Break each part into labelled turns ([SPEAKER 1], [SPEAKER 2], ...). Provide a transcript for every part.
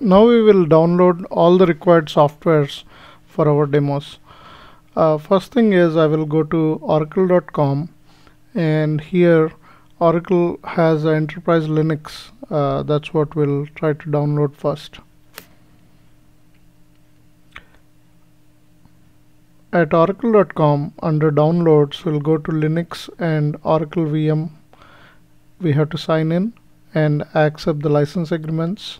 [SPEAKER 1] Now we will download all the required softwares for our demos. Uh, first thing is I will go to oracle.com and here Oracle has Enterprise Linux. Uh, that's what we'll try to download first. At oracle.com under downloads we'll go to Linux and Oracle VM. We have to sign in and accept the license agreements.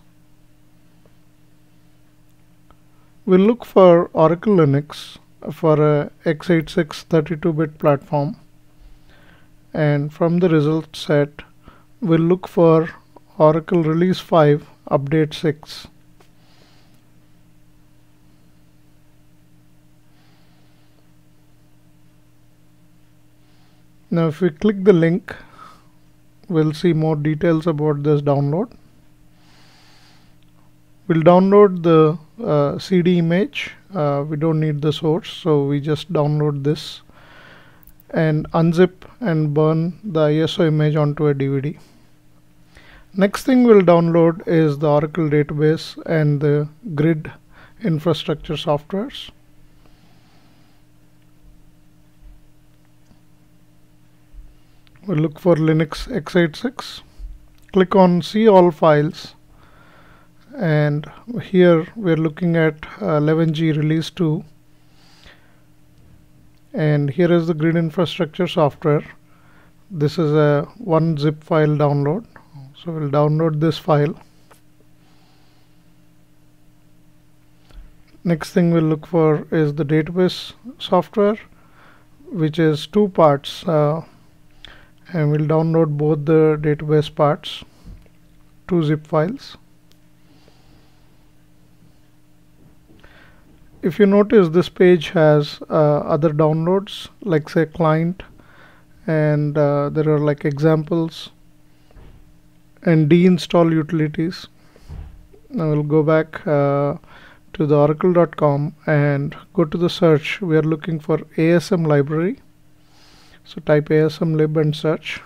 [SPEAKER 1] We'll look for Oracle Linux for a x86 32-bit platform and from the result set we'll look for Oracle Release 5 Update 6. Now if we click the link we'll see more details about this download. We'll download the uh, CD image uh, we don't need the source so we just download this and unzip and burn the ISO image onto a DVD. Next thing we'll download is the Oracle database and the grid infrastructure softwares. We'll look for Linux x86. Click on see all files and here we're looking at 11g release 2 and here is the grid infrastructure software. This is a one zip file download. So we'll download this file. Next thing we'll look for is the database software which is two parts uh, and we'll download both the database parts two zip files if you notice this page has uh, other downloads like say client and uh, there are like examples and deinstall utilities. Now we'll go back uh, to the oracle.com and go to the search. We are looking for ASM library. So type ASM lib and search.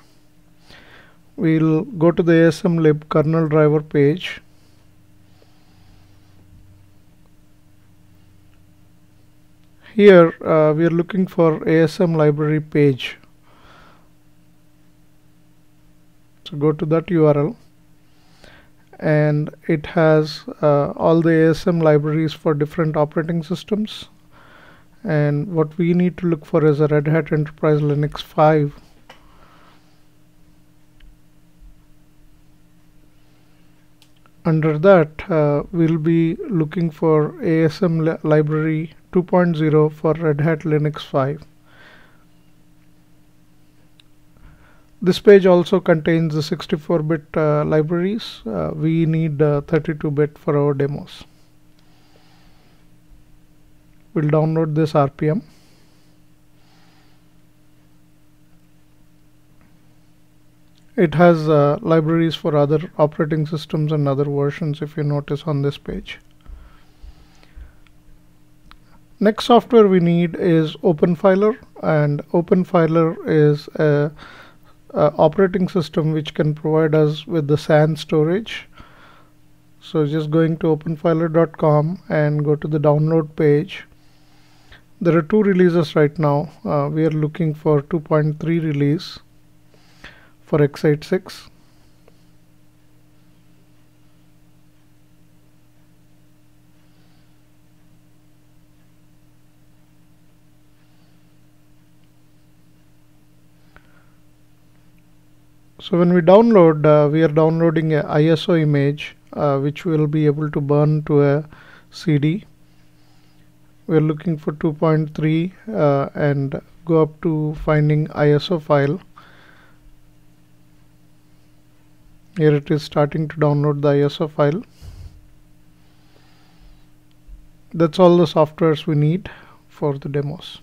[SPEAKER 1] We'll go to the ASM lib kernel driver page here uh, we are looking for ASM library page. So go to that URL and it has uh, all the ASM libraries for different operating systems. And what we need to look for is a Red Hat Enterprise Linux 5 under that uh, we'll be looking for ASM li library 2.0 for Red Hat Linux 5. This page also contains the 64-bit uh, libraries. Uh, we need 32-bit uh, for our demos. We'll download this RPM. It has uh, libraries for other operating systems and other versions if you notice on this page. Next software we need is OpenFiler and OpenFiler is a, a, operating system which can provide us with the SAN storage. So just going to openfiler.com and go to the download page. There are two releases right now. Uh, we are looking for 2.3 release for x86 so when we download uh, we are downloading a ISO image uh, which we will be able to burn to a CD we're looking for 2.3 uh, and go up to finding ISO file here it is starting to download the ISO file. That's all the softwares we need for the demos